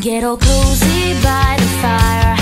Get all cozy by the fire.